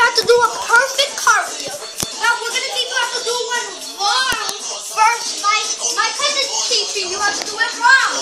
you have to do a perfect cartwheel. Now we're gonna teach you how to do one wrong first. My my cousin's teaching you how to do it wrong.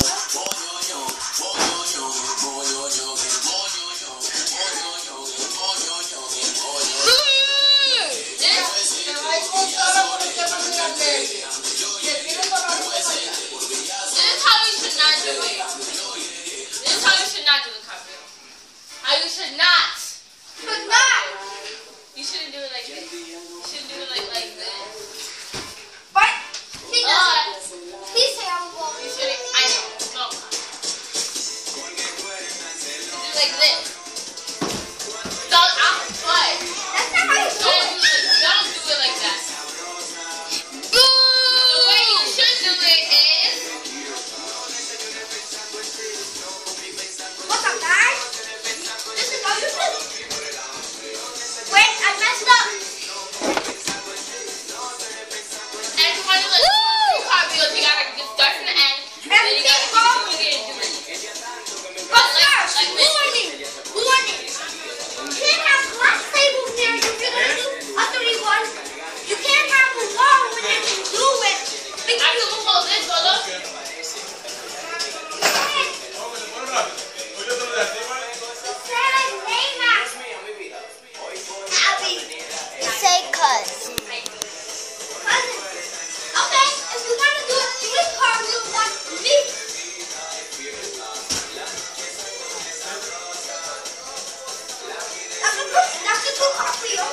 Nasıl çok atıyor?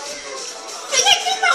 Sürekli ben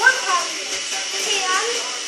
What happened? See, I'm...